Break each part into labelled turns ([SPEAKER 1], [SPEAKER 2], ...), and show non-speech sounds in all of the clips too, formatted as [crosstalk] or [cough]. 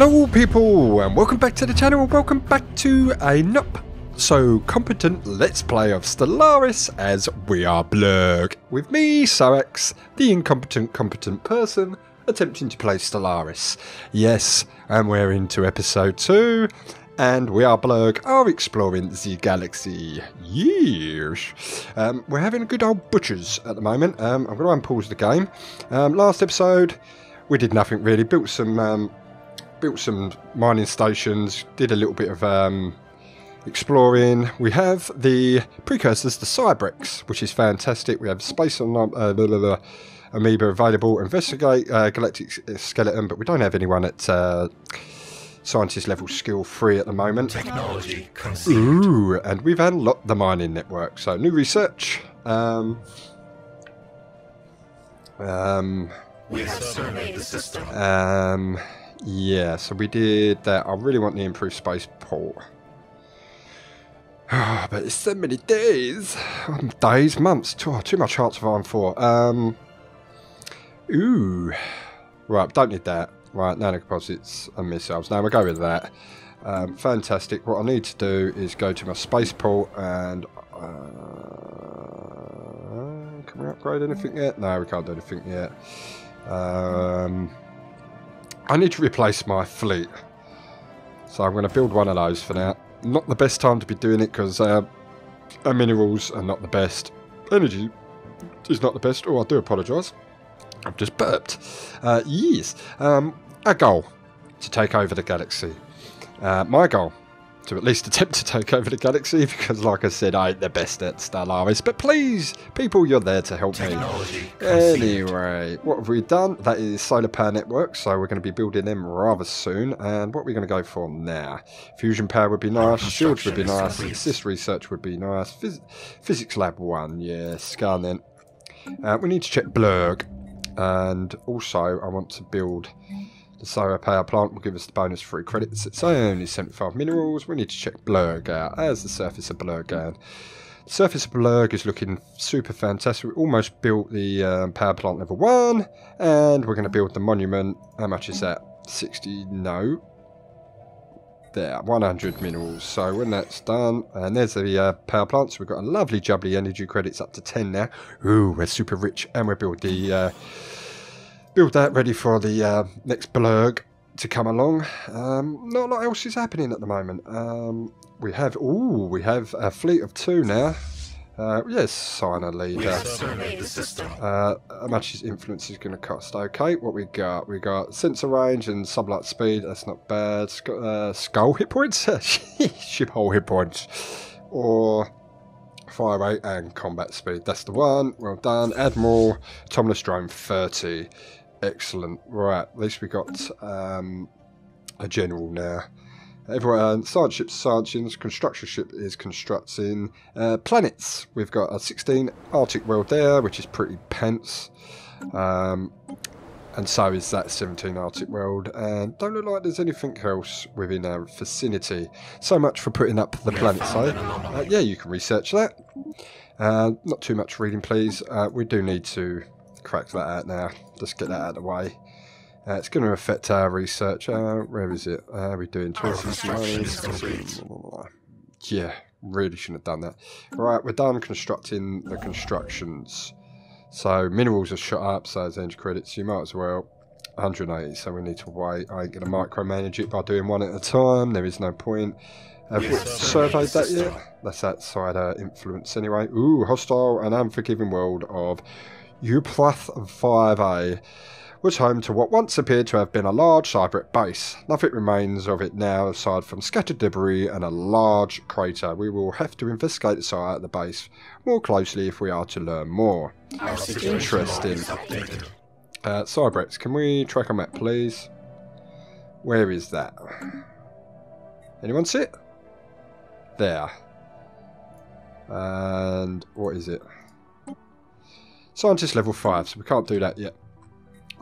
[SPEAKER 1] Hello people and welcome back to the channel welcome back to a not so competent let's play of Stellaris as we are Blurg with me Soaxx, the incompetent competent person attempting to play Stellaris. Yes, and we're into episode 2 and we are Blurg are exploring the galaxy. Yes. Um, we're having a good old butchers at the moment. Um, I'm going to unpause the game. Um, last episode we did nothing really, built some um, built some mining stations, did a little bit of um, exploring. We have the precursors, the Cybrex, which is fantastic. We have space on uh, blah, blah, blah, amoeba available. Investigate uh, galactic skeleton, but we don't have anyone at uh, scientist level skill three at the moment.
[SPEAKER 2] Technology conceived.
[SPEAKER 1] Ooh, and we've unlocked the mining network. So new research. Um, um,
[SPEAKER 2] We have surveyed the system.
[SPEAKER 1] um, yeah, so we did that. I really want the improved spaceport. but it's so many days. Um, Days, months. Too, too much Hearts of Iron 4. Um, ooh. Right, don't need that. Right, nanocomposites and missiles. Now we'll go with that. Um, fantastic. What I need to do is go to my spaceport and... Uh, can we upgrade anything yet? No, we can't do anything yet. Um, I need to replace my fleet. So I'm going to build one of those for now. Not the best time to be doing it because uh, our minerals are not the best. Energy is not the best. Oh, I do apologise. I've just burped. Uh, yes. Um, our goal to take over the galaxy. Uh, my goal to at least attempt to take over the galaxy [laughs] because, like I said, I ain't the best at Stellaris. But please, people, you're there to help me.
[SPEAKER 2] Technology conceived.
[SPEAKER 1] Anyway, what have we done? That is solar power network, so we're going to be building them rather soon. And what are we going to go for now? Fusion power would be nice, shields would be nice, assist research would be nice, Phys- physics lab one, yes, scan then. Uh, we need to check Blurg, and also I want to build the solar power plant will give us the bonus free credits. It's only 75 minerals. We need to check Blurg out as the surface of Blurg. The surface of Blurg is looking super fantastic. We almost built the um, power plant level 1 and we're going to build the monument. How much is that? 60? No. There, 100 minerals. So when that's done, and there's the uh, power plant. So we've got a lovely jubbly energy credits up to 10 now. Ooh, we're super rich. And we'll build the... Uh, build that ready for the uh, next blurg to come along. Um, not a lot else is happening at the moment. Um, we have, ooh, we have a fleet of two now. Uh, yes, sign a leader.
[SPEAKER 2] have surveyed the system.
[SPEAKER 1] Uh, how much his influence is going to cost? Okay, what we got? We got sensor range and sublight speed. That's not bad. Sc- uh, skull hit points, [laughs] ship hull hit points, or fire rate and combat speed. That's the one. Well done, Admiral. Autonomous drone 30. Excellent. Right, at least we got um, a general now. Everyone, science ship's science, construction ship is constructing. Uh, planets, we've got a 16 Arctic world there, which is pretty pence. Um, and so is that 17 Arctic world. And don't look like there's anything else within our vicinity. So much for putting up the
[SPEAKER 2] an anomaly.
[SPEAKER 1] Uh, yeah, you can research that. Uh, not too much reading, please. Uh, we do need to crack that out now. Just get that out of the way. Uh, it's going to affect our research. Uh, where is it? Uh, we're doing
[SPEAKER 2] Our
[SPEAKER 1] 20
[SPEAKER 2] construction is complete.
[SPEAKER 1] Yeah, really shouldn't have done that. Right, we're done constructing the constructions. So minerals are shot up, so there's energy credits. You might as well. 180, so we need to wait. I ain't going to micromanage it by doing one at a time. There is no point. Have we surveyed that yet? That's outside our influence anyway. Ooh, hostile and unforgiving world of Uplath 5A was home to what once appeared to have been a large cyber base. Nothing remains of it now aside from scattered debris and a large crater. We will have to investigate the site at the base more closely if we are to learn more. Interesting. Uh, Cybrex, can we track a map, please? Where is that? Anyone see it? There. And what is it? Scientist level 5, so we can't do that yet.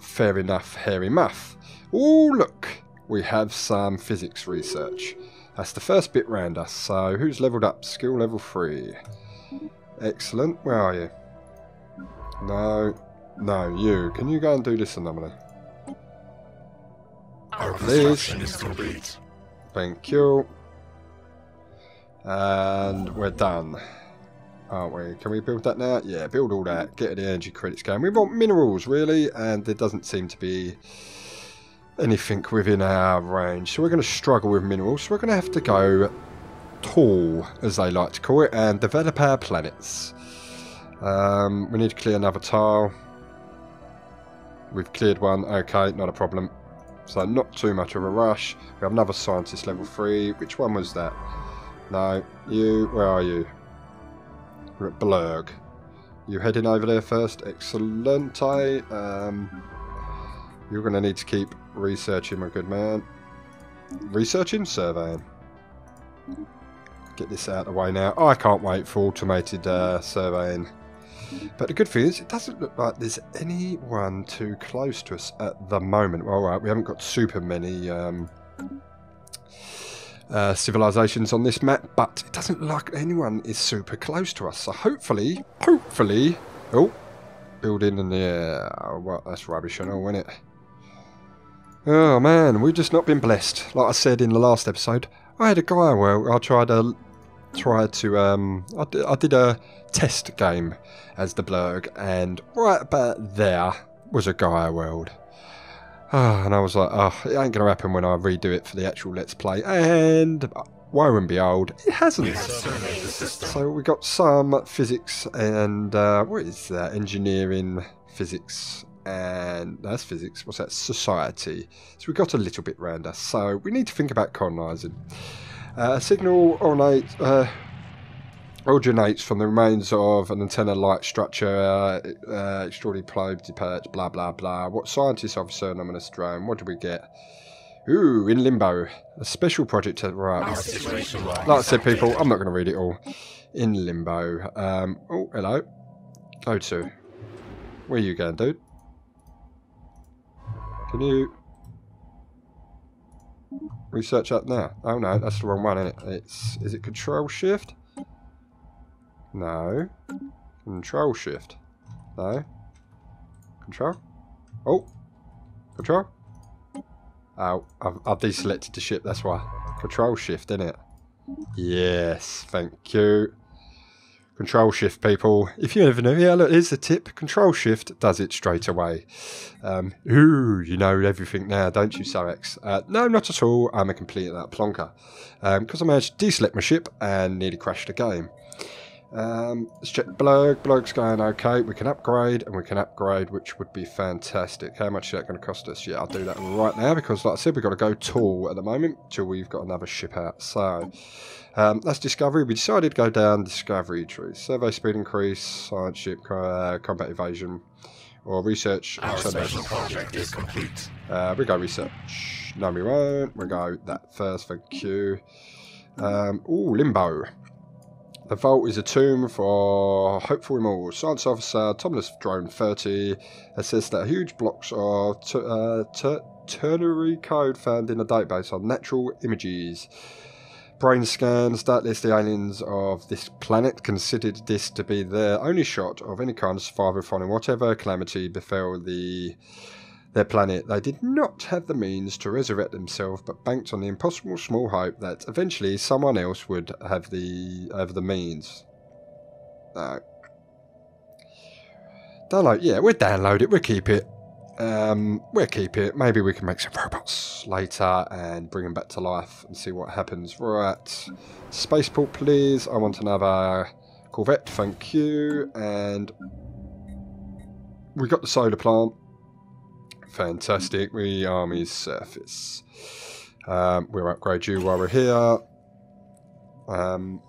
[SPEAKER 1] Fair enough, hairy muff. Oh, look! We have some physics research. That's the first bit round us. So, who's leveled up? Skill level 3. Excellent. Where are you? No. No, you. Can you go and do this anomaly?
[SPEAKER 2] Our
[SPEAKER 1] Please.
[SPEAKER 2] is complete.
[SPEAKER 1] Thank you. And we're done. Aren't we? Can we build that now? Yeah, build all that. Get the energy credits going. We want minerals, really, and there doesn't seem to be anything within our range. So we're going to struggle with minerals. So we're going to have to go tall, as they like to call it, and develop our planets. Um, we need to clear another tile. We've cleared one. Okay, not a problem. So not too much of a rush. We have another scientist level 3. Which one was that? No, you, where are you? We're at Blurg. You heading over there first? Excellent. Um, you're going to need to keep researching, my good man. Researching? Surveying. Get this out of the way now. Oh, I can't wait for automated uh, surveying. But the good thing is, it doesn't look like there's anyone too close to us at the moment. Well, right, we haven't got super many um, uh, civilizations on this map, but it doesn't look like anyone is super close to us. So hopefully, hopefully... Oh, building in the air. Oh, well, that's rubbish and all, isn't it? Oh, man, we've just not been blessed. Like I said in the last episode, I had a guy, well, I tried a tried to um I did, I did a test game as the blurg and right about there was a Gaia world Ah, and I was like oh it ain't gonna happen when I redo it for the actual let's play. And woe and behold it hasn't.
[SPEAKER 2] Survey the system.
[SPEAKER 1] so we got some physics and uh, what is that? Engineering physics and that's physics what's that? Society. So we got a little bit round us so we need to think about colonising uh, a signal ornate, uh, originates from the remains of an antenna-like structure, uh, uh, extraordinary probe, detach, blah blah blah. What scientists of CERN drone? What do we get? Ooh, in limbo, a special project. To, right, like I said, people. I'm not going to read it all. In limbo. Um, oh, hello. Go to. Where you going, dude? Can you research up now? Oh no, that's the wrong one, isn't it? It's is it Control Shift? No. Control Shift. No. Control. Oh. Control. Oh, I've, I've deselected the ship. That's why. Control Shift, it? Yes, thank you. Control Shift, people. If you ever know, yeah, look, here's the tip. Control Shift does it straight away. Um, ooh, you know everything now, don't you, Sorex? Uh, no, not at all. I'm a complete that plonker. Because I managed to deselect my ship and nearly crashed the game. Um, let's check Blurg. Blurg's going okay. We can upgrade, and we can upgrade, which would be fantastic. How much is that going to cost us? Yeah, I'll do that right now, because like I said, we've got to go tall at the moment, till we've got another ship out. So, um, that's Discovery. We decided to go down Discovery tree. Survey speed increase, science ship, uh, combat evasion, or research.
[SPEAKER 2] Our special project is complete.
[SPEAKER 1] Uh, we go research. No, we won't. We go that first. Thank you. Um, ooh, limbo. The vault is a tomb for hopeful immortals. Science officer Autonomous Drone 30 says that huge blocks of uh, ternary code found in the database are natural images. Brain scans, doubtless the aliens of this planet considered this to be their only shot of any kind of survival following whatever calamity befell the their planet. They did not have the means to resurrect themselves, but banked on the impossible small hope that eventually someone else would have the have the means. No. Download, yeah, we'll download it, we'll keep it. Um, we'll keep it. Maybe we can make some robots later and bring them back to life and see what happens. Right. Spaceport, please. I want another Corvette, thank you. And we got the solar plant. Fantastic. We army's surface. Um, we'll upgrade you while we're here. Um,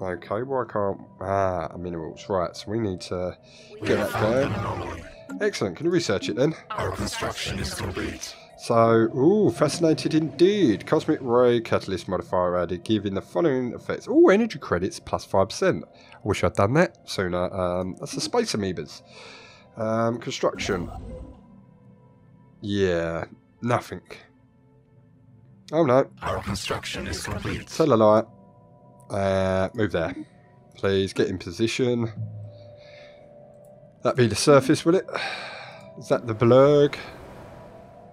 [SPEAKER 1] okay, why can't... Ah, minerals. Right, so we need to get that going. Excellent. Can you research it then?
[SPEAKER 2] Our construction is complete.
[SPEAKER 1] So, ooh, fascinated indeed. Cosmic ray catalyst modifier added, giving the following effects. Ooh, energy credits plus 5%. I wish I'd done that sooner. Um, that's the space amoebas. Um, construction. Yeah, nothing. Oh no,
[SPEAKER 2] Our construction is complete.
[SPEAKER 1] light. Uh, move there. Please get in position. That be the surface, will it? Is that the blurg?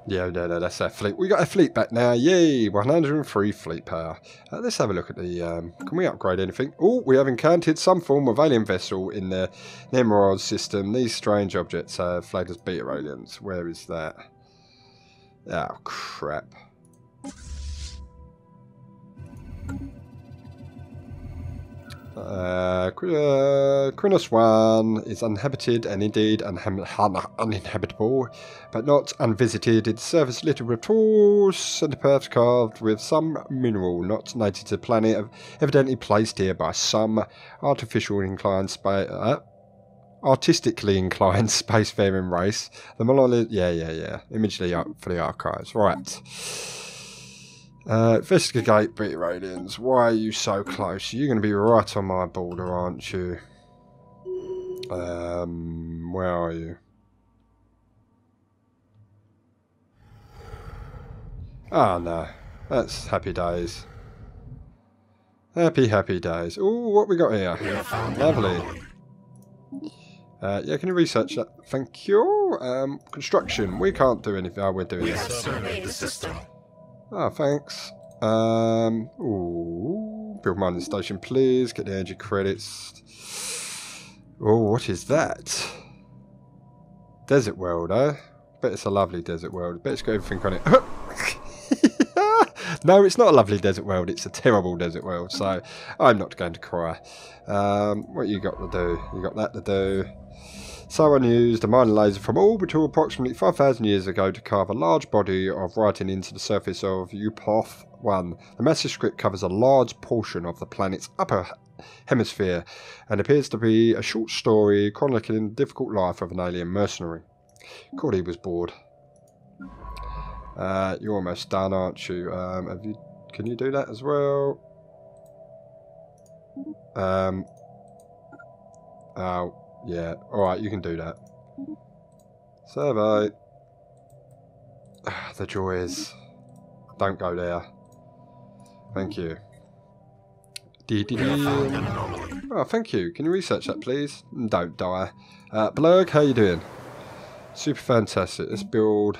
[SPEAKER 1] Yeah, no, no, that's our fleet. We got our fleet back now. Yay! 103 fleet power. Uh, let's have a look at the. Um, can we upgrade anything? Oh, we have encountered some form of alien vessel in the Nemrod system. These strange objects have flagged as beta aliens. Where is that? Oh, crap. Uh, uh, 1 is uninhabited and indeed uninhabitable, but not unvisited. Its surface littered with tools and paths carved with some mineral not native to the planet, evidently placed here by some artificial inclined space. Uh, artistically inclined [laughs] spacefaring race. The monolith, yeah, yeah, yeah. Image for the archives, right? Uh, investigate beta. Why are you so close? You're going to be right on my border, aren't you? Um, where are you? Ah, no. That's happy days. Happy, happy days. Oh, what we got here? Lovely. Uh, yeah, can you research that? Thank you. Um, construction. We can't do anything. Oh, we're doing
[SPEAKER 2] We have surveyed the system.
[SPEAKER 1] Oh, thanks. Um, ooh, build mining station, please. Get the energy credits. Oh, what is that? Desert world, eh? Bet it's a lovely desert world. Bet it's got everything on it. [laughs] no, it's not a lovely desert world. It's a terrible desert world. So I'm not going to cry. Um, what you got to do? You got that to do. Someone used a mining laser from orbital approximately 5,000 years ago to carve a large body of writing into the surface of Upoth 1. The massive script covers a large portion of the planet's upper hemisphere and appears to be a short story chronicling the difficult life of an alien mercenary. Cordy was bored. Uh, you're almost done, aren't you? Um, have you? Can you do that as well? Um. Oh, yeah. All right, you can do that. Survey. [sighs] the joy is... Don't go there. Thank you. Dee dee
[SPEAKER 2] We have found an
[SPEAKER 1] dee. Oh, thank you. Can you research that, please? Don't die. Uh, Blurg, how you doing? Super fantastic. Let's build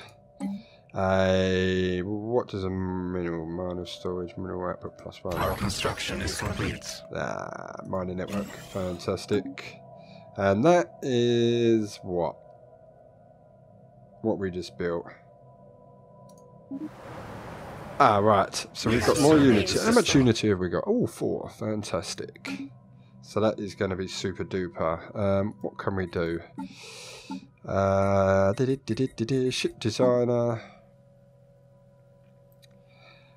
[SPEAKER 1] a... What does a mineral miner storage mineral output plus one?
[SPEAKER 2] Our construction is complete.
[SPEAKER 1] Ah, mining network. Fantastic. And that is what? What we just built. Ah, right. So we've got more unity. How much unity have we got? Oh, four. Fantastic. So that is going to be super duper. Um, what can we do? Uh, di-di-di-di-di-di, ship designer.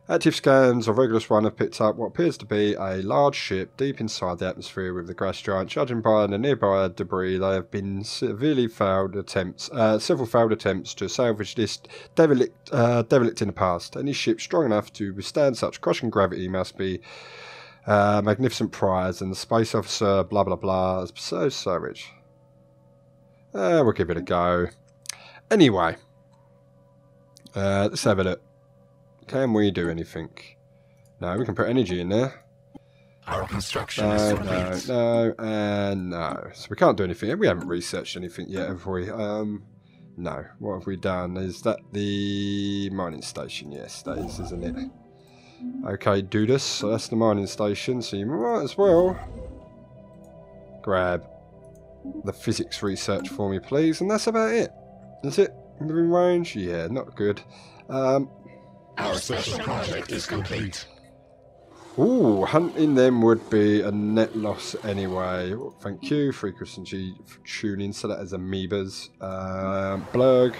[SPEAKER 1] Active scans of Regulus 1 have picked up what appears to be a large ship deep inside the atmosphere with the gas giant. Judging by the nearby debris, there have been severely failed attempts, uh, several failed attempts to salvage this derelict, uh, derelict in the past. Any ship strong enough to withstand such crushing gravity must be uh, magnificent prize, and the space officer, blah blah blah, is so savage. Uh, we'll give it a go. Anyway, uh, let's have a look. Can we do anything? No, we can put energy in there.
[SPEAKER 2] Our construction is
[SPEAKER 1] No,
[SPEAKER 2] complete.
[SPEAKER 1] no, no, and no. So we can't do anything. We haven't researched anything yet, have we? Um, no. What have we done? Is that the mining station? Yes, that is, isn't it? Okay, do this. So that's the mining station. So you might as well grab the physics research for me, please. And that's about it. Is it within range? Yeah, not good. Um,
[SPEAKER 2] Our special project is complete.
[SPEAKER 1] Ooh, hunting them would be a net loss anyway. Well, Thank you, Frequency for tuning. So that is amoebas. Um, blurg.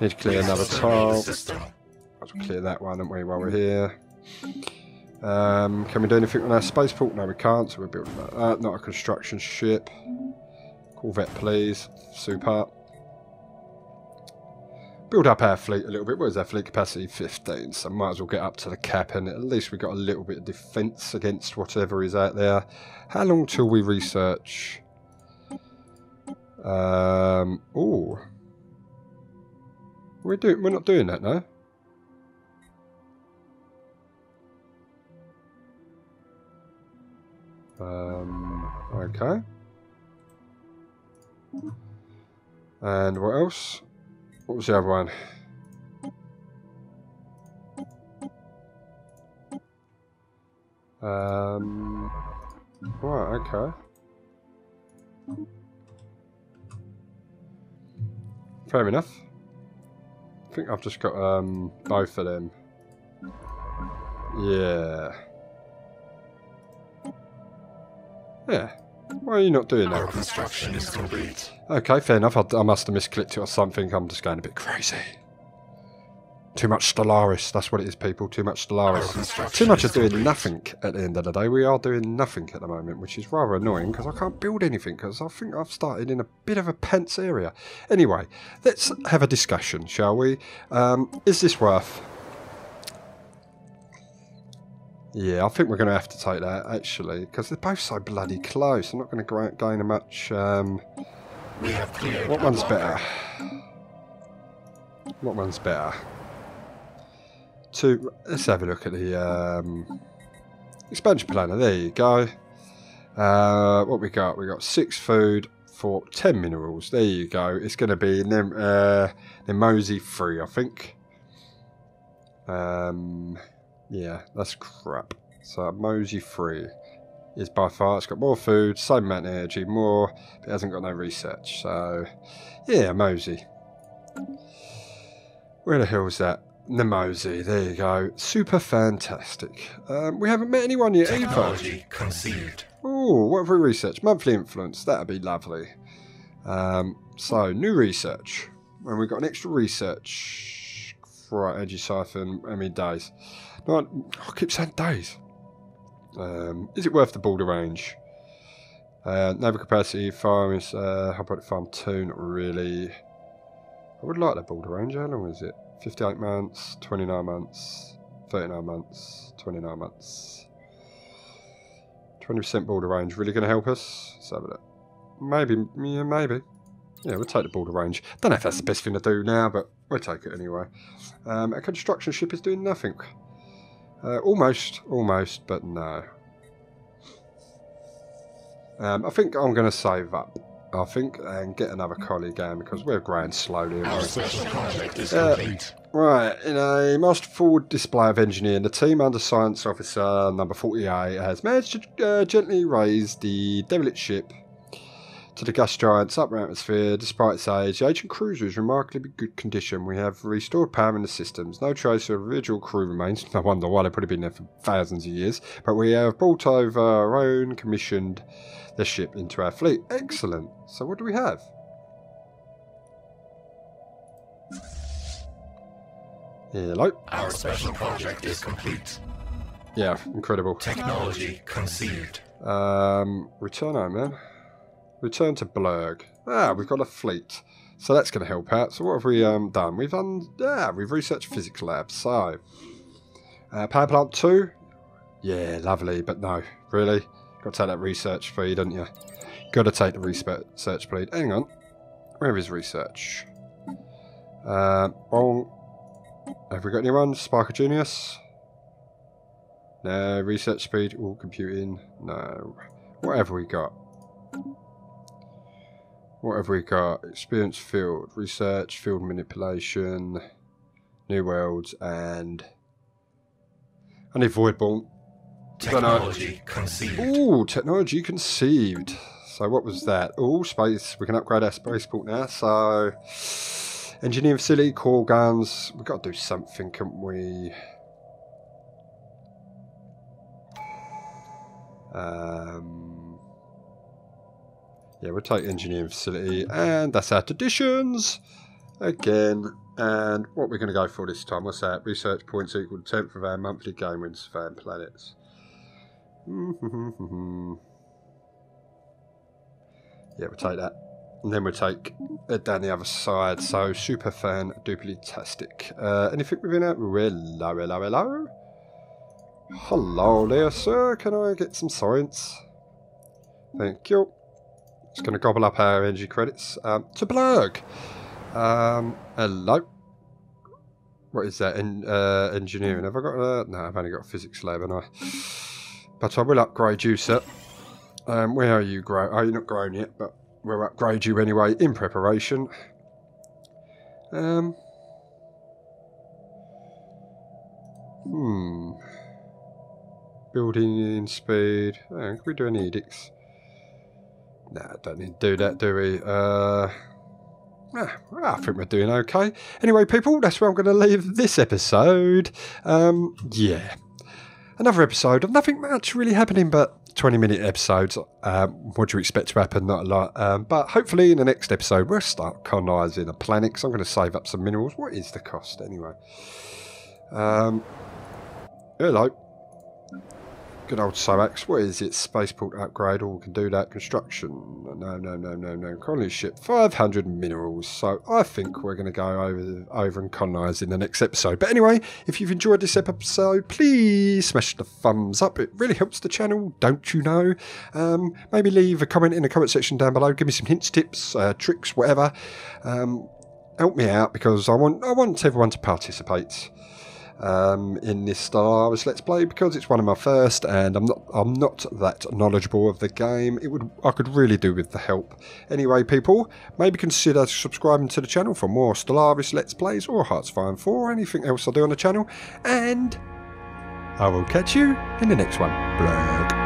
[SPEAKER 1] Need to clear another tile. Let's clear that one, don't we, while we're here. Um, can we do anything on our spaceport? No, we can't, so we're building that. Uh, not a construction ship. Corvette, please. Super. Build up our fleet a little bit. What is our fleet capacity? 15, so might as well get up to the cap, and at least we've got a little bit of defence against whatever is out there. How long till we research? Um, oh. We're, we're not doing that, no? Um, okay. And what else? What's the other one? Um, right, okay. Fair enough. I think I've just got um, both of them. Yeah. Yeah. Why are you not doing
[SPEAKER 2] Our
[SPEAKER 1] that?
[SPEAKER 2] construction is complete.
[SPEAKER 1] Okay, fair enough. I, I must have misclicked it or something. I'm just going a bit crazy. Too much Stellaris. That's what it is, people. Too much Stellaris. Too much
[SPEAKER 2] is
[SPEAKER 1] of doing
[SPEAKER 2] complete.
[SPEAKER 1] nothing at the end of the day. We are doing nothing at the moment, which is rather annoying because I can't build anything because I think I've started in a bit of a pants area. Anyway, let's have a discussion, shall we? Um, is this worth? Yeah, I think we're going to have to take that actually because they're both so bloody close. I'm not going to gain a much. Um, what one's better? What one's better? Two. Let's have a look at the um, expansion planner. There you go. Uh, what we got? We got six food for ten minerals. There you go. It's going to be Nem- uh, Nemosi free, I think. Um, yeah, that's crap. So Mosey free is by far. It's got more food, same amount of energy, more. But it hasn't got no research. So yeah, Mosey. Where the hell's that? Nemosi, there you go. Super fantastic. Um, we haven't met anyone yet either.
[SPEAKER 2] Technology conceived.
[SPEAKER 1] Oh, what have we researched? Monthly influence. That'd be lovely. Um, so, new research. And we've got an extra research for our Edgy Siphon. I mean, days. No, I keep saying days. Um, is it worth the border range? Uh, naval capacity farm is. Uh, about farm 2? Not really. I would like the border range. How long is it? 58 months, 29 months, 39 months, 29 months. 20% border range really going to help us? Let's have a look. Maybe, yeah, maybe. Yeah, we'll take the border range. Don't know if that's the best thing to do now, but we'll take it anyway. Um, a construction ship is doing nothing. Uh, almost, almost, but no. Um, I think I'm going to save up. I think and get another colleague going because we're growing slowly.
[SPEAKER 2] Our special project is
[SPEAKER 1] Uh,
[SPEAKER 2] complete.
[SPEAKER 1] Right, in a masterful display of engineering, the team under Science Officer number 48 has managed to uh, gently raise the derelict ship to the gas giant's upper atmosphere. Despite its age, the ancient cruiser is in remarkably good condition. We have restored power in the systems. No trace of original crew remains. No wonder why they've probably been there for thousands of years. But we have brought over our own commissioned the ship into our fleet. Excellent. So what do we have? Hello.
[SPEAKER 2] Our special project is complete.
[SPEAKER 1] Yeah, incredible.
[SPEAKER 2] Technology conceived.
[SPEAKER 1] Um, return home, man. Return to Blurg. Ah, we've got a fleet. So that's going to help out. So what have we um, done? We've done, yeah, we've researched physics labs. So, uh, power plant 2. Yeah, lovely, but no, really? Got to take that research feed, don't you? Got to take the research feed. Hang on. Where is research? Uh, wrong. Have we got anyone? Spark of Genius? No. Research speed. All computing. No. What have we got? What have we got? Experience field. Research, field manipulation, new worlds, and. I need Voidborn. Don't.
[SPEAKER 2] Technology conceived.
[SPEAKER 1] Ooh, technology conceived. So what was that? Oh, space. We can upgrade our spaceport now. So, engineering facility, core guns. We've got to do something, can't we? Um, yeah, we'll take engineering facility, and that's our traditions again. And what we're going to go for this time? What's that? Research points equal to tenth of our monthly game wins fan planets. [laughs] yeah, we'll take that. And then we'll take it down the other side. So, super fan, duplitastic. Uh, anything within it? Hello, hello, hello. Hello there, sir. Can I get some science? Thank you. Just going to gobble up our energy credits. Um, to Blurg. Um, hello. What is that? In, uh, engineering. Have I got uh, No, I've only got a physics lab, and I. But I will upgrade you, sir. Um, where are you grown? Oh, you're not grown yet, but we'll upgrade you anyway in preparation. Um. Hmm. building in speed. Oh, can we do any edicts? Nah, don't need to do that, do we? Uh, ah, I think we're doing okay. Anyway, people, that's where I'm going to leave this episode. Um, yeah. Another episode of nothing much really happening, but 20 minute episodes. Um, what do you expect to happen? Not a lot. Um, but hopefully, in the next episode, we'll start colonising a planet. Cause I'm going to save up some minerals. What is the cost anyway? Um, hello. Good old Soaxx. What is it? Spaceport upgrade. All we can do that. Construction. No, no, no, no, no. Colony ship. 500 minerals. So I think we're going to go over over and colonise in the next episode. But anyway, if you've enjoyed this episode, please smash the thumbs up. It really helps the channel, don't you know? Um, maybe leave a comment in the comment section down below. Give me some hints, tips, uh, tricks, whatever. Um, help me out because I want I want everyone to participate um, in this Stellaris Let's Play because it's one of my first, and I'm not I'm not that knowledgeable of the game. It would I could really do with the help. Anyway, people, maybe consider subscribing to the channel for more Stellaris Let's Plays or Hearts of Iron 4 or anything else I do on the channel, and I will catch you in the next one. Blurg.